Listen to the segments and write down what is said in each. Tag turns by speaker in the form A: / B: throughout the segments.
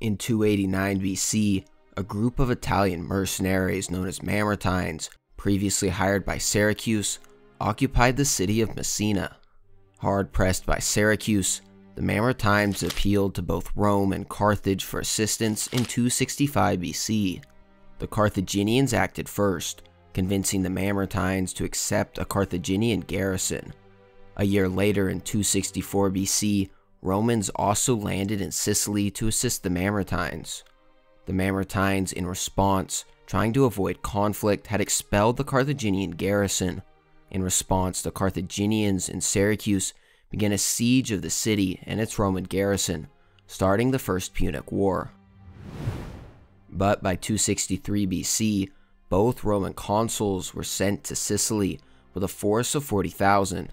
A: In 289 BC, a group of Italian mercenaries known as Mamertines, previously hired by Syracuse, occupied the city of Messina. Hard pressed by Syracuse, the Mamertines appealed to both Rome and Carthage for assistance in 265 BC. The Carthaginians acted first, convincing the Mamertines to accept a Carthaginian garrison. A year later, in 264 BC, Romans also landed in Sicily to assist the Mamertines. The Mamertines, in response, trying to avoid conflict, had expelled the Carthaginian garrison. In response, the Carthaginians in Syracuse began a siege of the city and its Roman garrison, starting the First Punic War. But by 263 BC, both Roman consuls were sent to Sicily with a force of 40,000.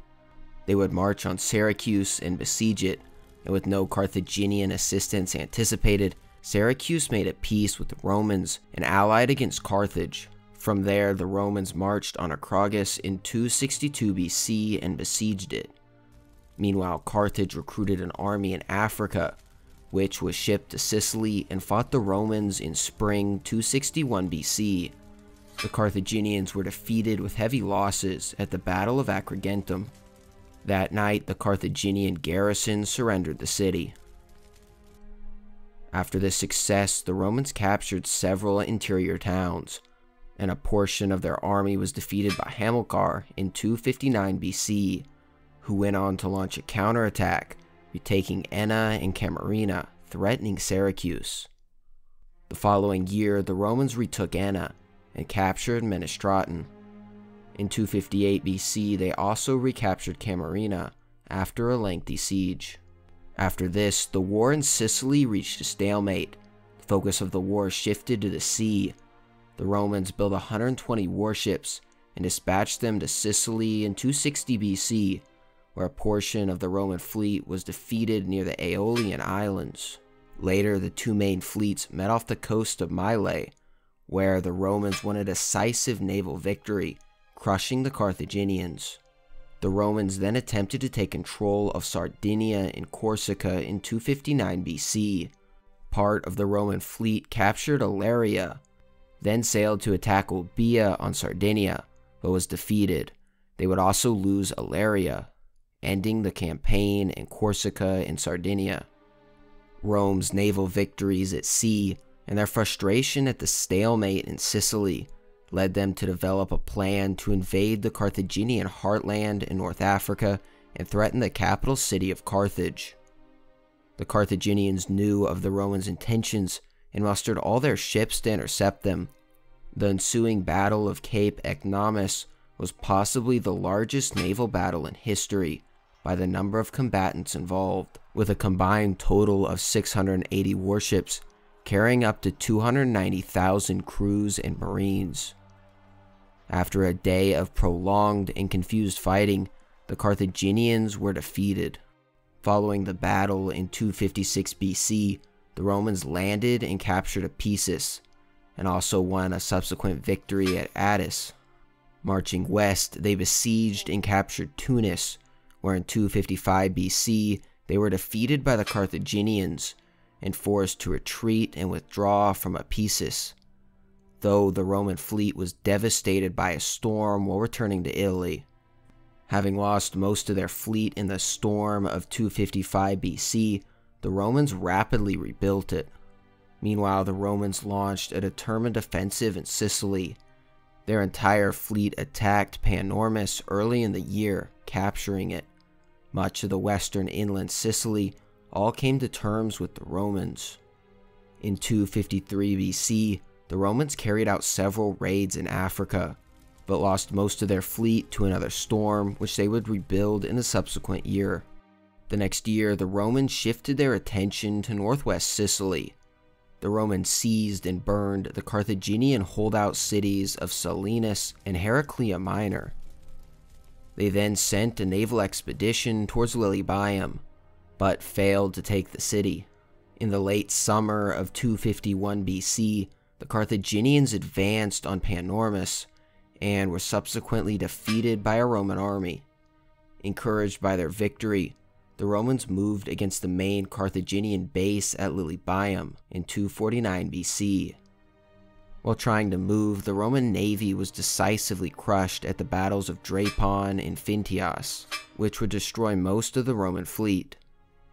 A: They would march on Syracuse and besiege it, and with no Carthaginian assistance anticipated, Syracuse made a peace with the Romans and allied against Carthage. From there, the Romans marched on Acragas in 262 BC and besieged it. Meanwhile, Carthage recruited an army in Africa, which was shipped to Sicily and fought the Romans in spring 261 BC. The Carthaginians were defeated with heavy losses at the Battle of Agrigentum. That night, the Carthaginian garrison surrendered the city. After this success, the Romans captured several interior towns, and a portion of their army was defeated by Hamilcar in 259 BC, who went on to launch a counterattack, retaking Enna and Camarina, threatening Syracuse. The following year, the Romans retook Enna and captured Mytistraton. In 258 BC, they also recaptured Camarina after a lengthy siege. After this, the war in Sicily reached a stalemate. The focus of the war shifted to the sea. The Romans built 120 warships and dispatched them to Sicily in 260 BC, where a portion of the Roman fleet was defeated near the Aeolian Islands. Later, the two main fleets met off the coast of Mylae, where the Romans won a decisive naval victory crushing the Carthaginians. The Romans then attempted to take control of Sardinia and Corsica in 259 BC. Part of the Roman fleet captured Aleria, then sailed to attack Olbia on Sardinia, but was defeated. They would also lose Aleria, ending the campaign in Corsica and Sardinia. Rome's naval victories at sea and their frustration at the stalemate in Sicily led them to develop a plan to invade the Carthaginian heartland in North Africa and threaten the capital city of Carthage. The Carthaginians knew of the Romans' intentions and mustered all their ships to intercept them. The ensuing Battle of Cape Ecnomus was possibly the largest naval battle in history by the number of combatants involved, with a combined total of 680 warships carrying up to 290,000 crews and marines. After a day of prolonged and confused fighting, the Carthaginians were defeated. Following the battle in 256 BC, the Romans landed and captured Ephesus, and also won a subsequent victory at Adys. Marching west, they besieged and captured Tunis, where in 255 BC they were defeated by the Carthaginians and forced to retreat and withdraw from Ephesus, though the Roman fleet was devastated by a storm while returning to Italy. Having lost most of their fleet in the storm of 255 BC, the Romans rapidly rebuilt it. Meanwhile, the Romans launched a determined offensive in Sicily. Their entire fleet attacked Panormus early in the year, capturing it. Much of the western inland Sicily all came to terms with the Romans. In 253 BC, the Romans carried out several raids in Africa, but lost most of their fleet to another storm, which they would rebuild in the subsequent year. The next year, the Romans shifted their attention to northwest Sicily. The Romans seized and burned the Carthaginian holdout cities of Selinus and Heraclea Minor. They then sent a naval expedition towards Lilybaeum, but failed to take the city. In the late summer of 251 BC, the Carthaginians advanced on Panormus and were subsequently defeated by a Roman army. Encouraged by their victory, the Romans moved against the main Carthaginian base at Lilybaeum in 249 BC. While trying to move, the Roman navy was decisively crushed at the battles of Drepane and Phintias, which would destroy most of the Roman fleet.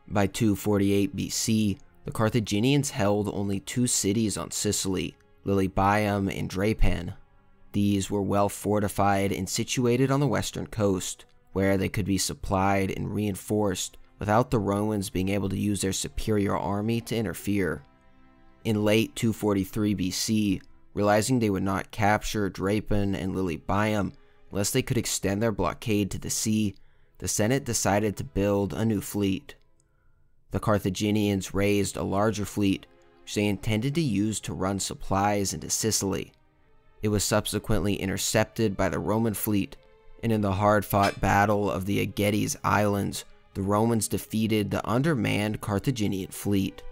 A: By 248 BC, the Carthaginians held only two cities on Sicily, Lilybaeum and Drepane. These were well fortified and situated on the western coast, where they could be supplied and reinforced without the Romans being able to use their superior army to interfere. In late 243 BC, realizing they would not capture Drepane and Lilybaeum unless they could extend their blockade to the sea, the Senate decided to build a new fleet. The Carthaginians raised a larger fleet, which they intended to use to run supplies into Sicily. It was subsequently intercepted by the Roman fleet, and in the hard fought Battle of the Aegates Islands, the Romans defeated the undermanned Carthaginian fleet.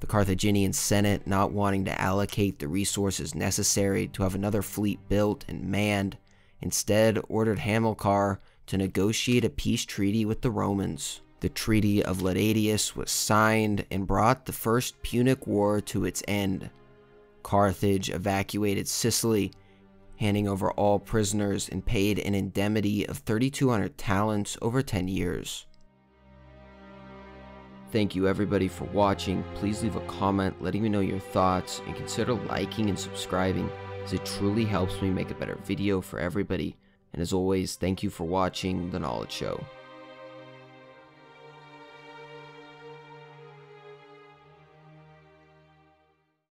A: The Carthaginian Senate, not wanting to allocate the resources necessary to have another fleet built and manned, instead ordered Hamilcar to negotiate a peace treaty with the Romans. The Treaty of Lutatius was signed and brought the First Punic War to its end. Carthage evacuated Sicily, handing over all prisoners and paid an indemnity of 3,200 talents over 10 years. Thank you everybody for watching. Please leave a comment letting me know your thoughts and consider liking and subscribing as it truly helps me make a better video for everybody. And as always, thank you for watching The Knowledge Show.